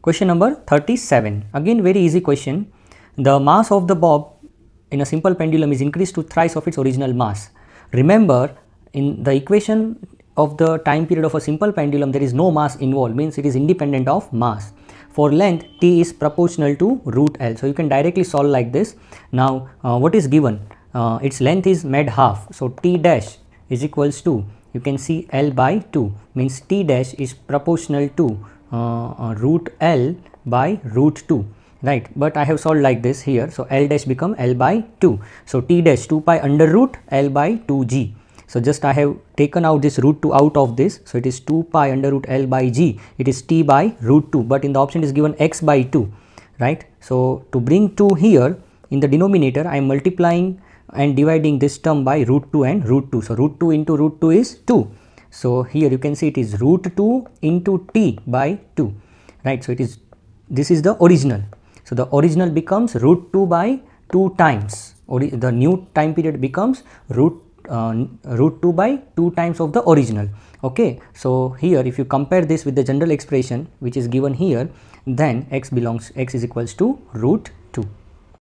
Question number 37. Again very easy question. The mass of the bob in a simple pendulum is increased to thrice of its original mass. Remember in the equation of the time period of a simple pendulum there is no mass involved means it is independent of mass. For length t is proportional to root L. So, you can directly solve like this. Now, uh, what is given? Uh, its length is made half. So, t dash is equals to you can see L by 2 means t dash is proportional to Uh, uh, root L by root 2 right? But I have solved like this here. So L dash become L by 2 so T dash 2 pi under root L by 2 G. So just I have taken out this root 2 out of this. So it is 2 pi under root L by G. It is T by root 2 but in the option is given X by 2 right? So to bring 2 here in the denominator I am multiplying and dividing this term by root 2 and root 2 so root 2 into root 2 is 2 so here you can see it is root 2 into t by 2 right? So it is this is the original. So the original becomes root 2 by 2 times. Or the new time period becomes root uh, root 2 by 2 times of the original. Okay? So here if you compare this with the general expression which is given here then x belongs x is equals to root 2